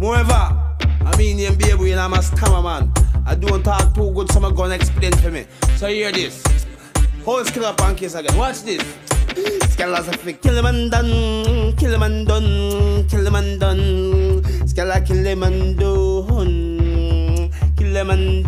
Moreover, I mean, you baby, and I'm a scammer, man. I don't talk too good, so I'm gonna explain for me. So hear this. Hold skill up again. Watch this. Fi kill him and done, kill him and done, kill him and done. Skella kill him and done, kill him and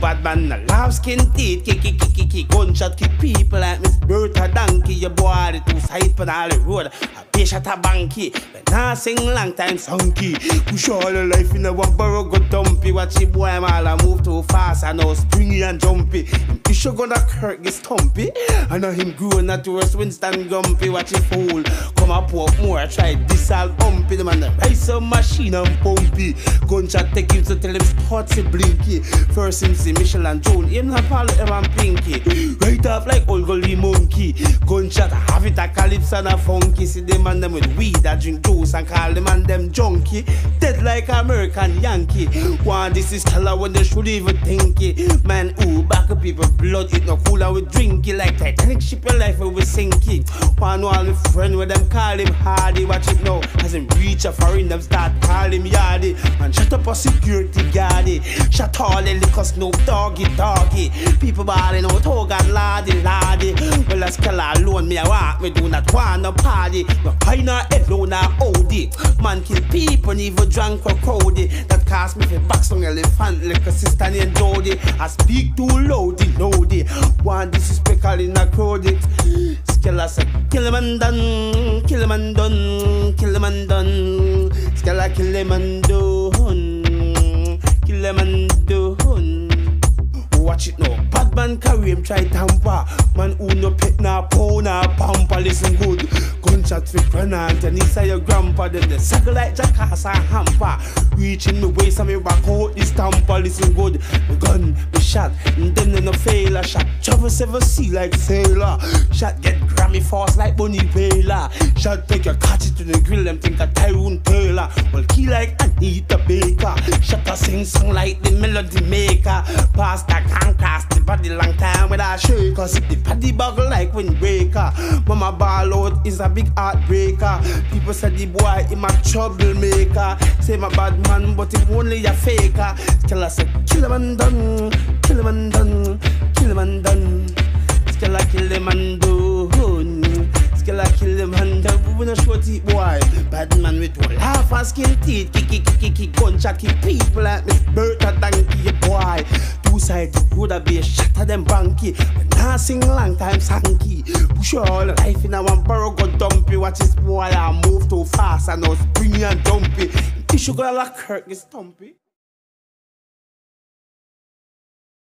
bad man, a love skin teeth, kick, kick, kick, kick, gunshot, kick people like Miss Bertha Donkey, your boy, the two side all the road. A bitch at a banky, but now sing long time sonky. Push all the life in a one go dumpy. Watch it, boy, I'm all I move fast, I know springy and jumpy. Him issue gonna Kirk get stumpy. I know him growing not towards Winston Gumpy, watch it fool. Come up, walk more, I try this all bumpy. The man, race some machine and pumpy. Gunshot take him to tell him sportsy blinky. First him see Michelle and Joan, him not follow him and Pinky. Off like old gully monkey. Gunshot have it a calypso and a funky. See them and them with weed I drink juice and call them and them junkie. Dead like American Yankee. One this is color when they should even think it. Man, ooh, back up people blood, it no cooler we drink it like Titanic ship your life when we sink it. One all the friend with them call him Hardy, watch it now. As him reach a foreign them start call him Yardy. Man, shut up a security guardy. Shut all the liquor Snoop Doggy Doggy. People balling out, oh God, Lordy Lordy. Well, I skill alone, me I walk, me do not want no party. No high no hello, no OD. Man kill people, even drunk or crowdy. That cost me for box on elephant, like a sister named Jody. I speak too loudly, loudly. One disrespect all in a crowdy. Skill I say, kill him and done, kill him and done, kill him and done. Skill I kill him and done, kill him and man carry him try tamper. Man who no pet na pound na pamper listen good. Gunshot for granite and inside your grandpa then the circle like jackass and hamper. Reaching me waist and me back out this tamper listen good. Me gun, me shot, and then they no fail a shot. Travel seven sea like sailor. Shot get Grammy fast like Bunny Wailer. Shot take your catch to the grill them think a Tyrone Taylor. Well key like Anita Baker. Shot a sing song like the melody maker. Past that can cast the long time with a shake. If the body buggle like windbreaker. Mama ball out is a big heartbreaker. People say the boy him a troublemaker. Say my bad man, but him only a faker. I say kill him and done, kill him and done, kill him and done. Still I kill him and done. Still I kill him and done. We no shorty boy. Bad man with one laugh and skin teeth. Kick, kick, kick, kick, gunshot, kick people like Miss Bertha Donkey boy. Two side the road a be a shot of them banky. But now sing long time sanky. Push all life in a one burrow go dumpy. Watch this boy I move too fast and now springy and dumpy. Tissue gonna lock Kirk is stumpy.